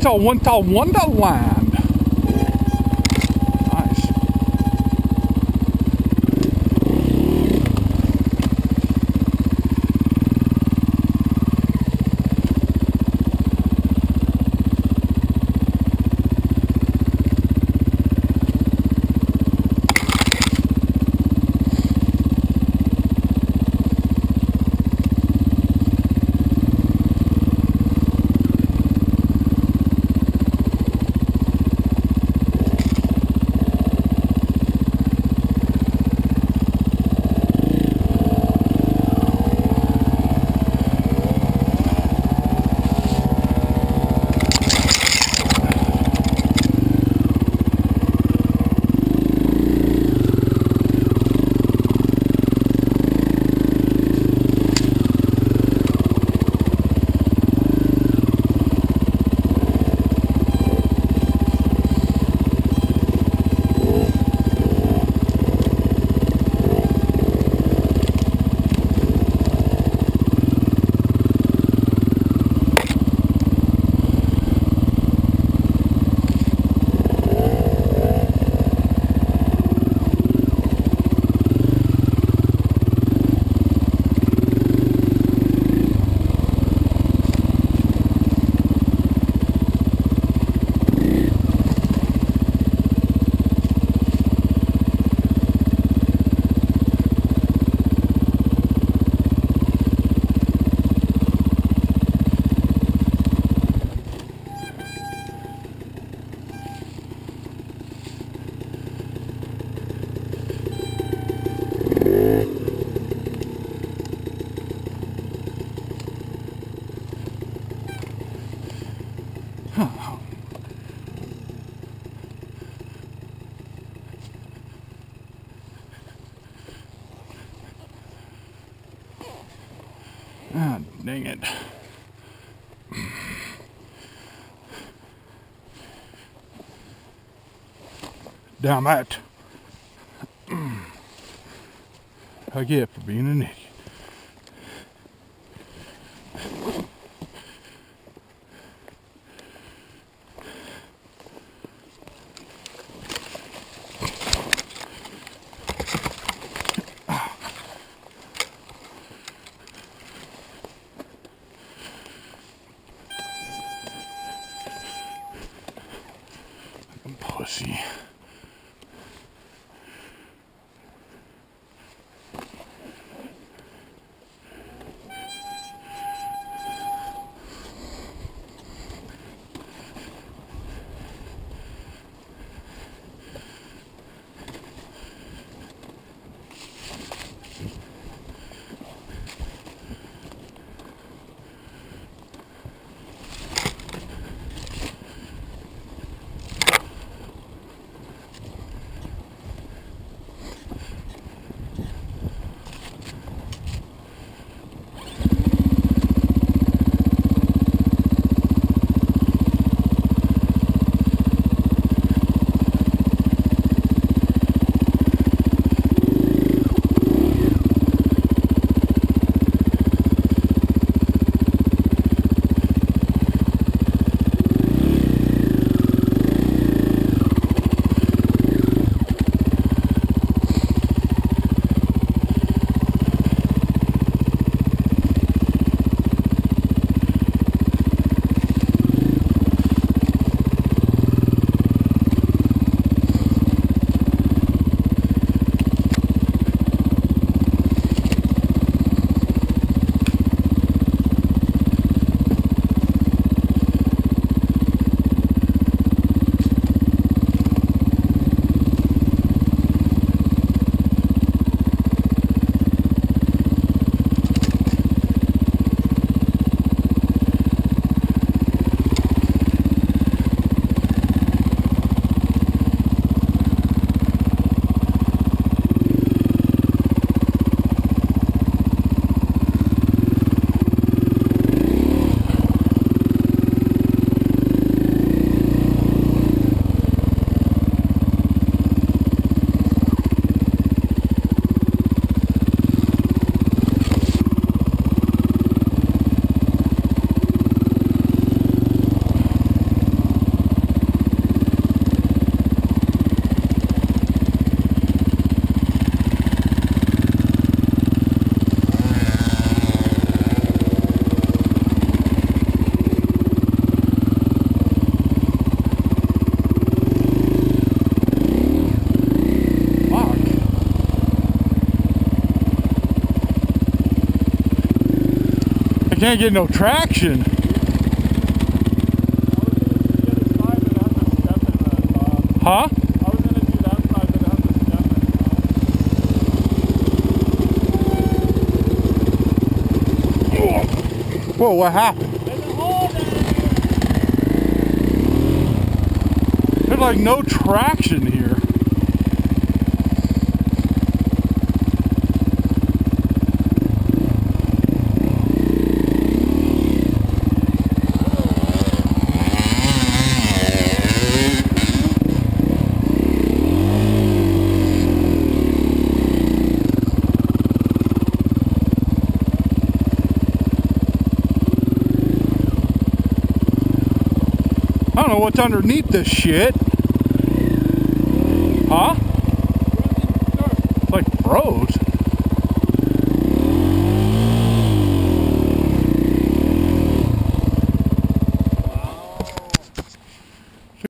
Winter, winter wonderland. Nice. Ah, dang it. Damn it. I get for being an idiot. I'm pussy. Can't get no traction. Huh? Whoa, what happened? There's like no traction here. Don't know what's underneath this shit. Huh? It's like froze.